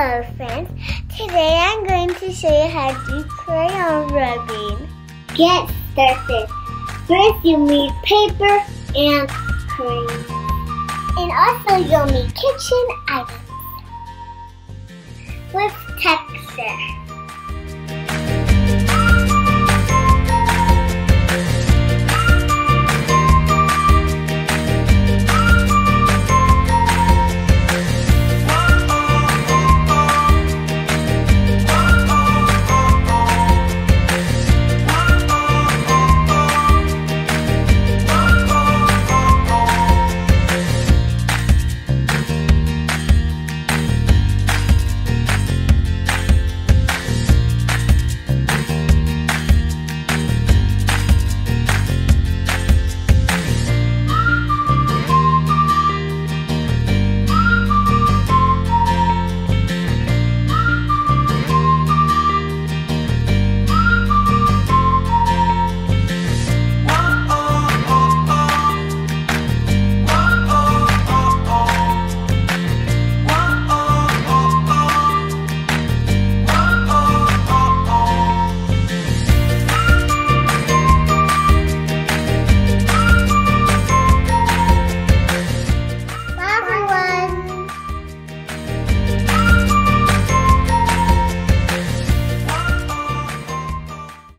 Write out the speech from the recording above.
Hello friends, today I'm going to show you how to crayon rubbing. Get started. First you need paper and crayon, And also you'll need kitchen items. With texture.